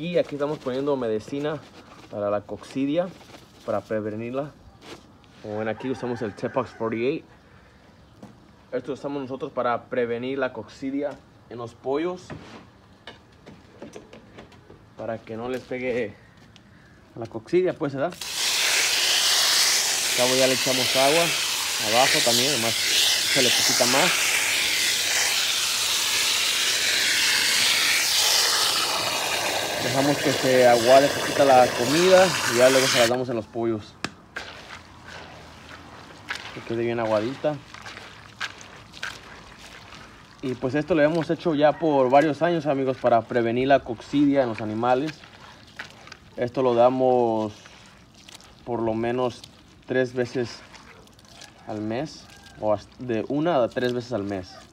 aquí, estamos poniendo medicina para la coccidia, para prevenirla. Como ven aquí usamos el Tepox 48. Esto usamos nosotros para prevenir la coccidia en los pollos. Para que no les pegue la coccidia, pues, ¿verdad? Cabo ya le echamos agua abajo también, además se le poquita más. Dejamos que se aguade poquita la comida y ya luego se la damos en los pollos. Que quede bien aguadita. Y pues esto lo hemos hecho ya por varios años amigos para prevenir la coccidia en los animales. Esto lo damos por lo menos tres veces al mes o de una a tres veces al mes.